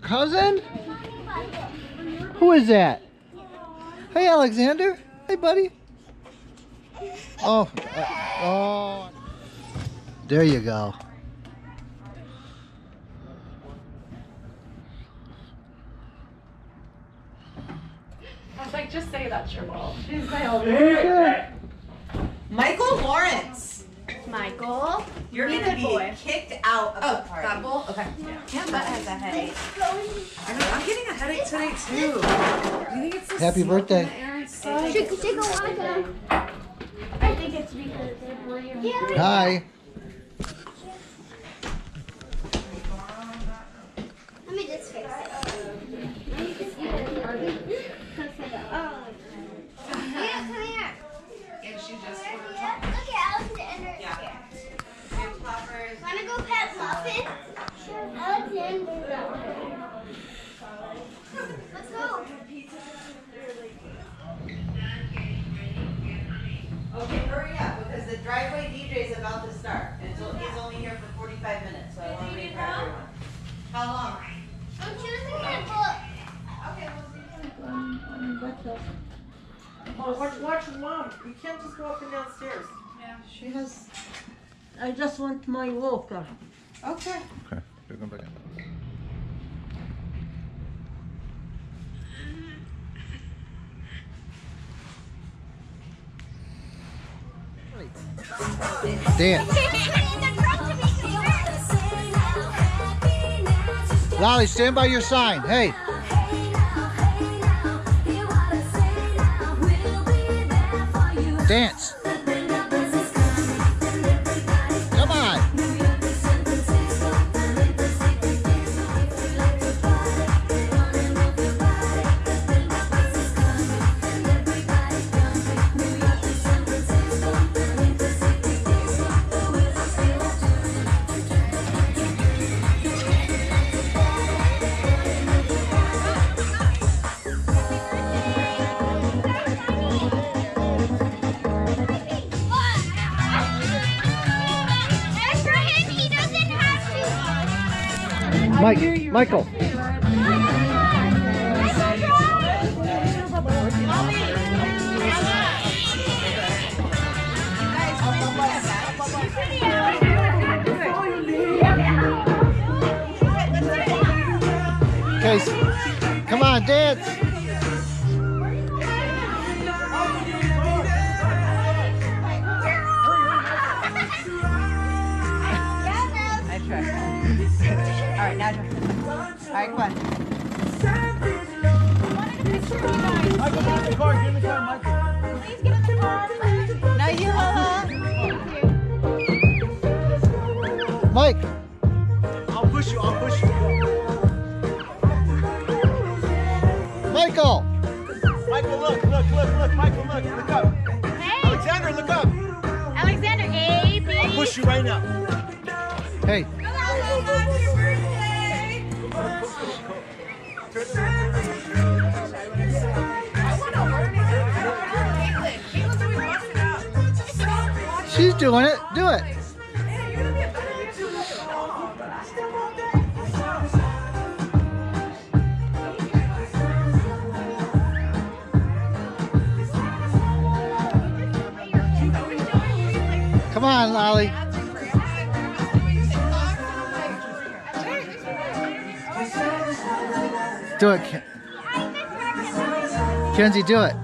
Cousin? Who is that? Hey, Alexander. Hey, buddy. Oh, uh, oh. There you go. I was like, just say that's your ball. Michael Lawrence, Michael. you're Be gonna be boy. kicked out of Oh, the party. that ball? Okay. Cam Butt has a headache. I know, I'm getting a headache today too. Do you think it's the Happy birthday. in the air inside? Take, take a walk. I think it's because they're Yeah. Hi. Okay, hurry up, because the driveway DJ is about to start, and so he's only here for forty-five minutes, so I wanna wait for everyone. How long? I'm choosing my book. Okay, we'll see. Oh, watch, watch mom. You can't just go up and downstairs. She has, I just want my walker. okay. Okay, you're going back in. Dance. Lolly, stand by your sign. Hey. Dance. Michael. Come on, dance. All right, come on. Now you, Lola. Mike. I'll push you, I'll push you. Michael. Michael, look, look, look, look, Michael, look, look up. Hey. Alexander, look up. Alexander, A, B. I'll push you right now. Hey. She's doing it. Do it. Come on, Lolly. Do it, Ken- Kenzie. Do it.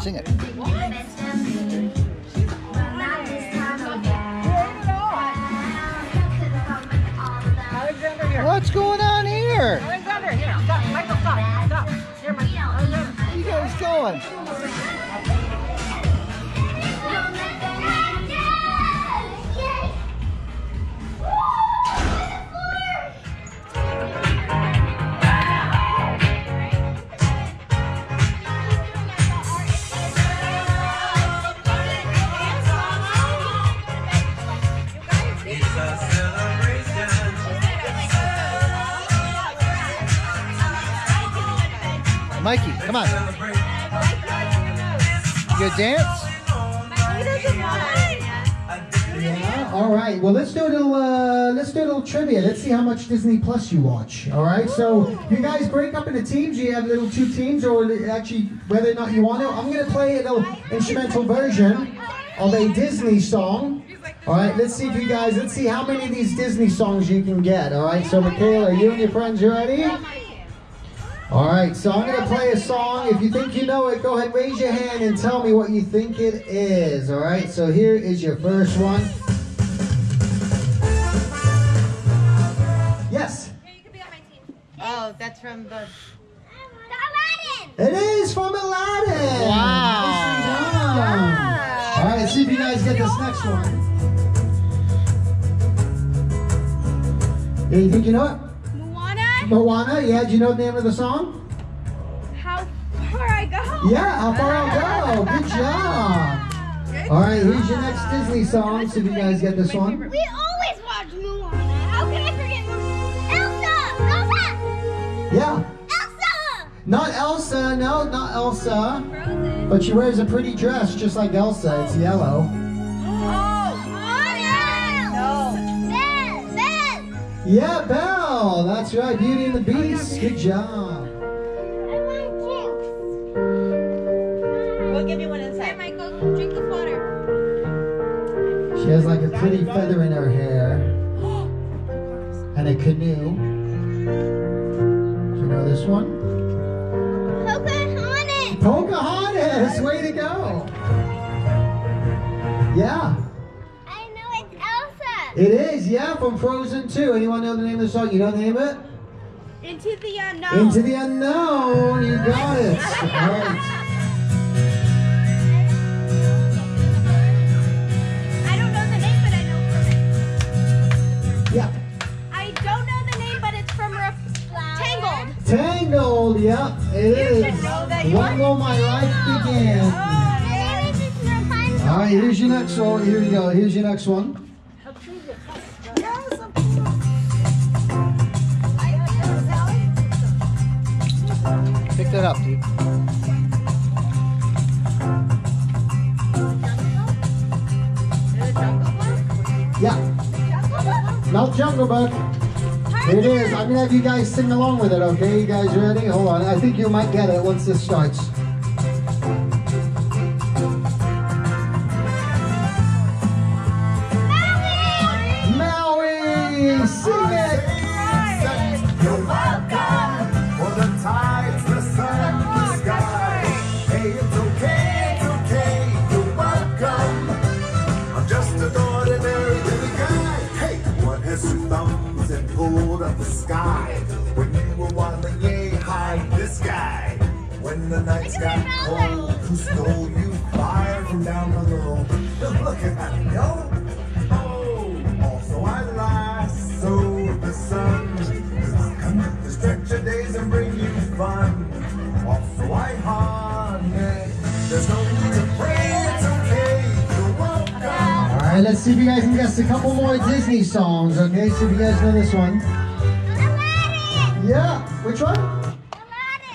Sing it. What's going on here? Alexander, here. Stop. Michael, stop. Stop. Here, Michael. Where you guys going? Mikey, come on. Gonna dance? Yeah. All right. Well, let's do a little. Uh, let's do a little trivia. Let's see how much Disney Plus you watch. All right. So you guys break up into teams. You have little two teams, or actually, whether or not you want to. I'm gonna play a little instrumental version of a Disney song. All right. Let's see if you guys. Let's see how many of these Disney songs you can get. All right. So Michaela, you and your friends, you ready? All right, so I'm gonna play a song. If you think you know it, go ahead, raise your hand and tell me what you think it is. All right, so here is your first one. Yes, Oh, that's from the. it is from Aladdin. Wow. Nicely done. All right, let's see if you guys get this next one. Yeah, you think you know it? Moana, Moana, yeah, do you know the name of the song? how far I go? Yeah, how far I'll go. Good job. All right, here's your next Disney song. See if you guys get this one. We always watch Moana. How can I forget Moana? Elsa! Elsa! Yeah, Elsa! Elsa! not Elsa. No, not Elsa. Frozen. But she wears a pretty dress just like Elsa. It's yellow. Oh, Moana! No. Belle! Belle! Yeah, Belle. That's right. Beauty and the Beast. Good job. I want We'll give you one Here, inside. Michael, drink the water. She has like a pretty feather in her hair and a canoe. Do you know this one? Pocahontas! Pocahontas. Way to go. Yeah, it is. Yeah, from Frozen 2. Anyone know the name of the song? You know the name of it? Into the unknown. Into the unknown. You got it. All right. I don't know the name, but I know from. Yeah. I don't know the name, but it's from Tangled. Tangled. Yep, it is. should know that. When will my life begin? Oh, it's All right, here's your next one. Here you go. Here's your next one. That up, dude. Yeah. Not Jungle Book. Here it is. I'm gonna have you guys sing along with it. Okay, you guys ready? Hold on. I think you might get it once this starts. And pulled up the sky? When you were wandering yay high this guy. When the nights got cold, who stole you fire from down below? Look at that, yo. Oh, also I lassoed the sun to stretch your days and bring you fun. Also I harness. There's no need to pray. It's okay. You're welcome. All right, let's see if you guys can guess a couple more Disney songs. Okay, see if you guys know this one. Aladdin! Yeah, which one? Aladdin!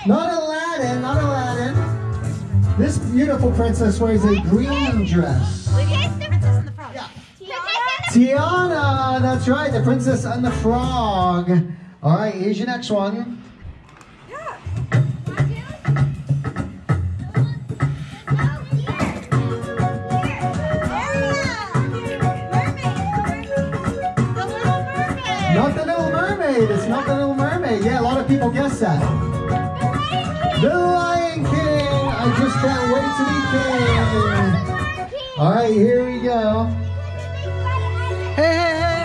Not Aladdin, not Aladdin. This beautiful princess wears a green dress. Princess and the frog. Yeah. Tiana! Tiana, that's right, the princess and the frog. All right, here's your next one. Guess that. The Lion King. I just can't wait to be king. All right, here we go. Hey, hey, hey.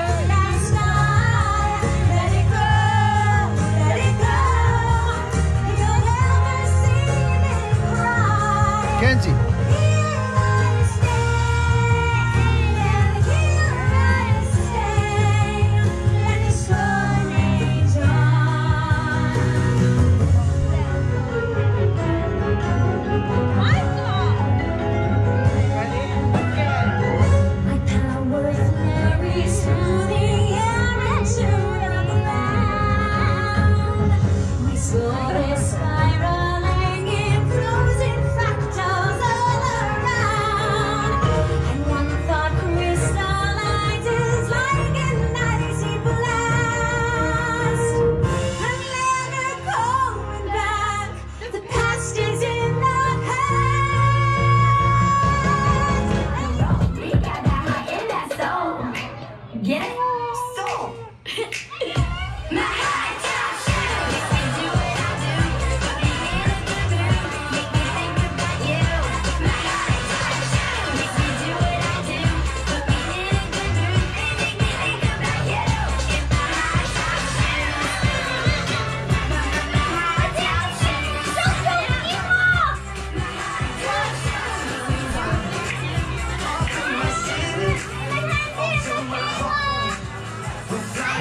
Kenzie.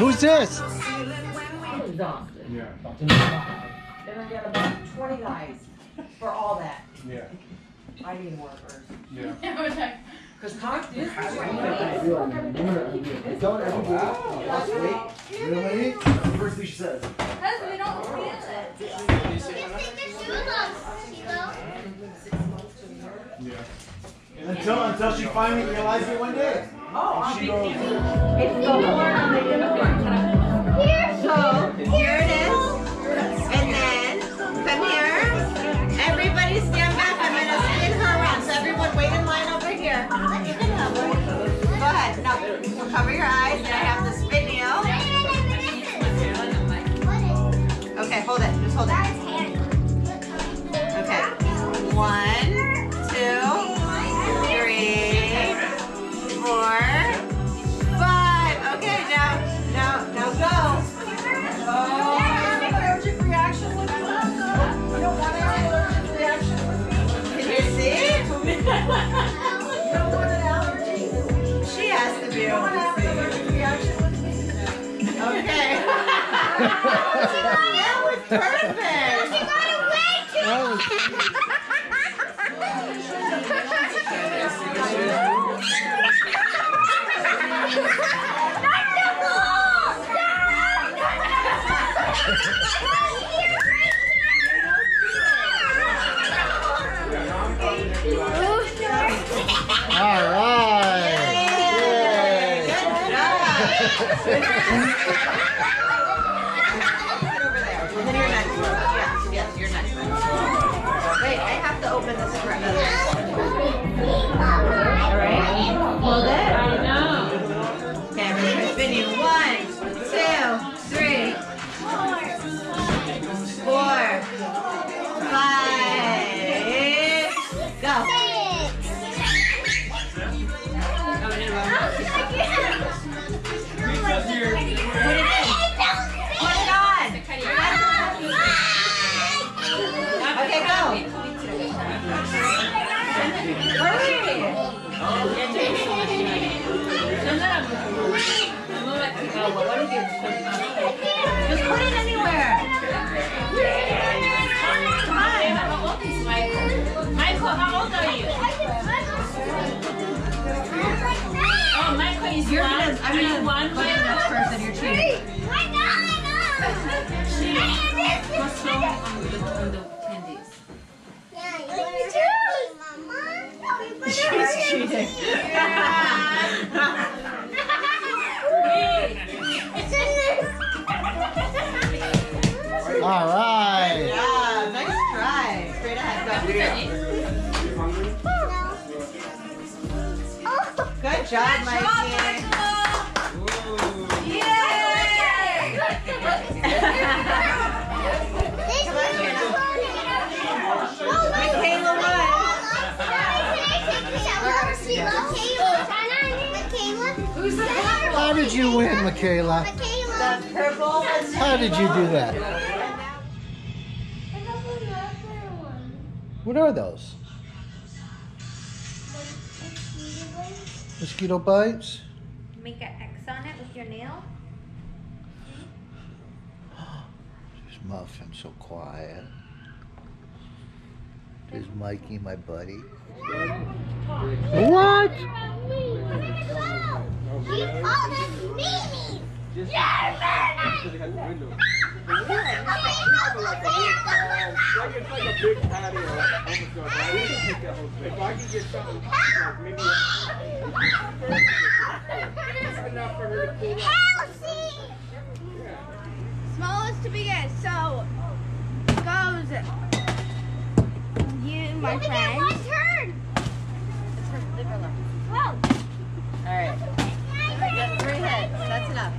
Who's this? Yeah. Then I got about twenty guys for all that. Yeah. I need more first. Yeah. Cause Conk is. Don't ever do it. Really? First thing she says. Because we don't feel it. Just take the shoes off. Yeah. Until until she finally realized it one day. Oh, She goes. it's the horn on the unicorn. Here, So, here it is. And then, come here. Everybody stand back. I'm gonna spin her around. So everyone wait in line over here. Go ahead. No, cover your eyes that was perfect. I'm Are you gonna one? go to the next person. You're cheating. What's wrong on the, on the candies? She's cheating. All right. Yeah, nice try. Straight ahead, go. Good job, Mikey. Yay! Michaela? Purple How did you do that? What are those? Mosquito bites? Make an X on it with your nail. There's Muffin, so quiet. There's Mikey, my buddy. What? It's like a big patio. Almost goes right. We can take that whole thing. If I can get something, like maybe enough for her to pull that. Smallest to begin. So goes you, my friend. One turn. All right. Three hits. That's enough.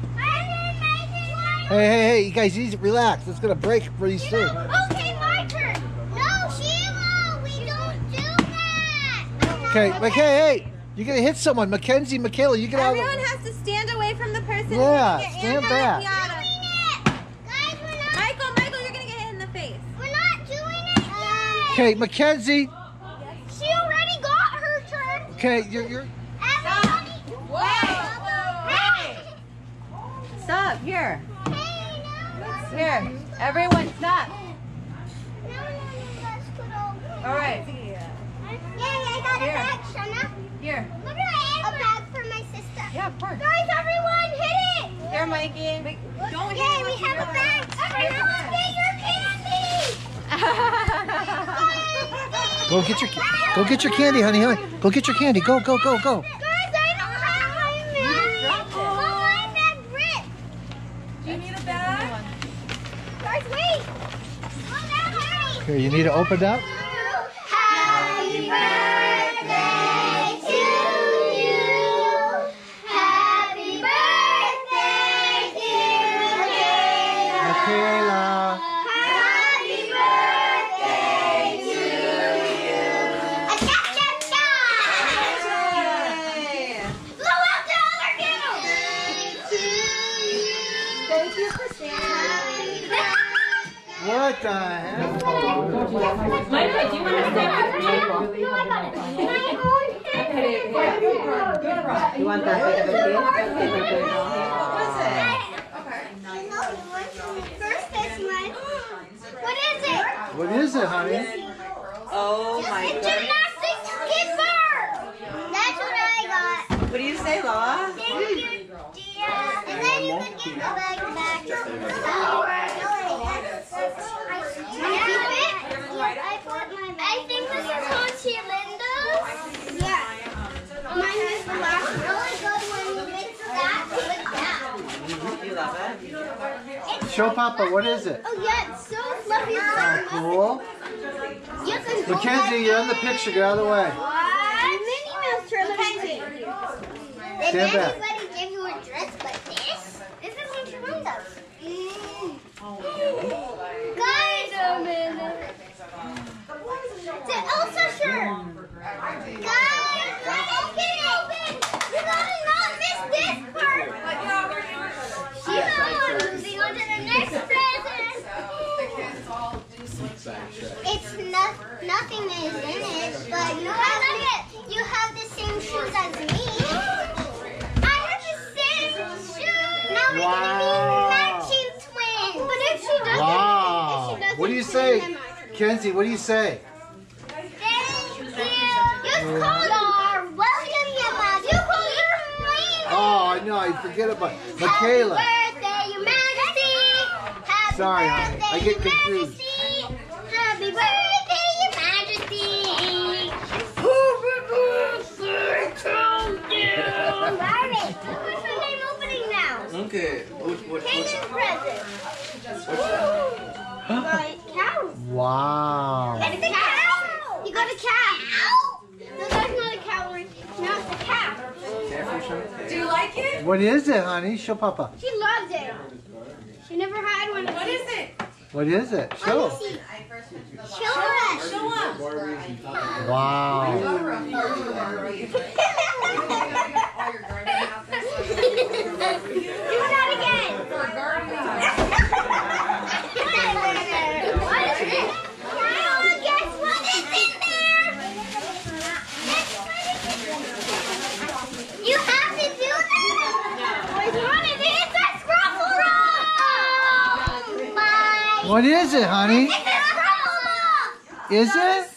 Hey, hey, hey, you guys, easy, relax. It's gonna break pretty soon. Okay, my turn. No, Sheila, we don't do that. Okay, okay, hey, you're gonna hit someone. Mackenzie, Michaela, you get out of Everyone the... has to stand away from the person. Yeah, who's gonna get stand Anna back. and Michael, Michael, you're gonna get hit in the face. We're not doing it yet. Okay, Mackenzie. She already got her turn. Okay, you're, you're... Everybody. Hey! Stop. Here. Here. Everyone, stop. All right. Yay, I got Here. a bag, Shana. Here. Look at A bag for my sister. Yeah, of course. Guys, everyone, hit it. Here, Mikey. Don't Yay, we have a bag. Everyone, get your candy. Go get your, go get your candy, honey, honey. Go get your candy. Go, go, go, go. Guys, I don't have my bag. Oh, my bag ripped. Do you need a bag? Guys, wait. Slow down, hurry. Here, you need to open up. What the do you want to stay with me? No, I got it. My own. You want that bit of a cake? What was it? First this one. What is it? What is it, honey? Oh my god. gymnastics. That's what I got. What do you say, Lola? Thank you, dear. And then you can get the bag back. I put my I think this is Auntie Linda's. Yeah. Mine is the last really good when you mix that with that. You love it? Show Papa, what is it? Oh yeah, it's so fluffy. Oh, cool. You can Mackenzie, you're in the picture. Get out of the way. What? Minnie Mouse turtle. Did Stand back. anybody give you a dress like this? This is Auntie Linda's. Guys, a minute. The Elsa shirt. Guys, let's get it open. You gotta not miss this part. Sheila, I'm moving on to the next present. It's no, nothing is in it, but you have the, you have the same shoes as me. I have the same shoes. Now we're Wow. gonna be matching twins. But if she doesn't, Wow. if she doesn't What do you twin say? Them, Kenzie, what do you say? Thank you. You called our welcome, Yama. You called your queen. Oh, I know. I forget about Michaela. Happy birthday, Your Majesty. Happy Sorry, honey. birthday, I get Your confused. What is it, honey? Show Papa. She loves it. She never had one. What is it? What is it? Show. Show us. Show us. Wow. is it, honey? Is it?